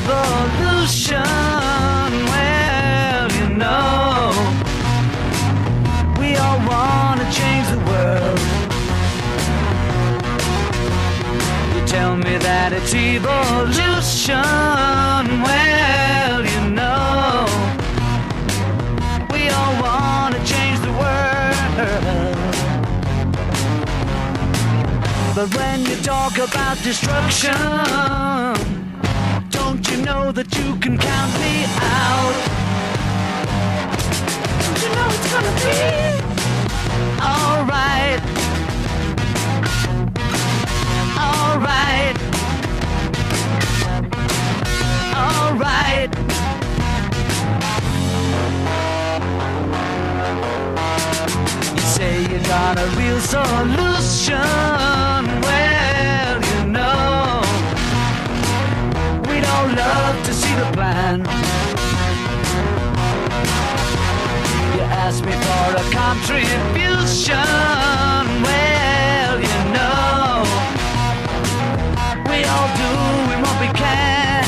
Evolution. Well, you know, we all want to change the world. You tell me that it's evolution. Well, you know, we all want to change the world. But when you talk about destruction, got a real solution. Well, you know, we don't love to see the plan. A contribution. Well, you know, we all doing what we can.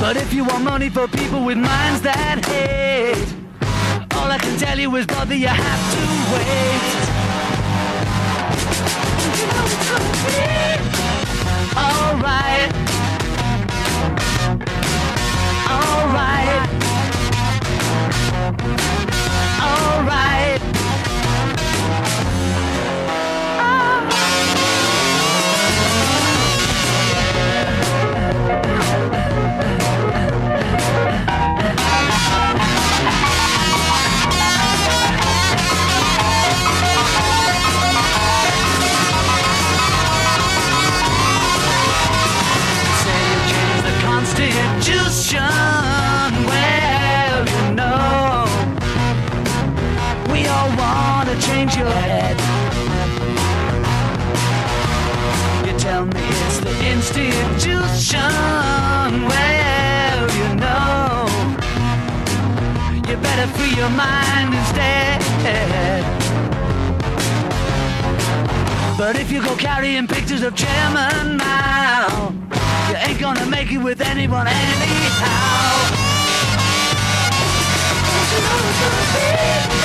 But if you want money for people with minds that hate, all I can tell you is, brother, you have to wait. prostitution. Well, you know, you better free your mind instead. But if you go carrying pictures of Chairman Mao, you ain't gonna make it with anyone anyhow. Don't you know it's gonna be?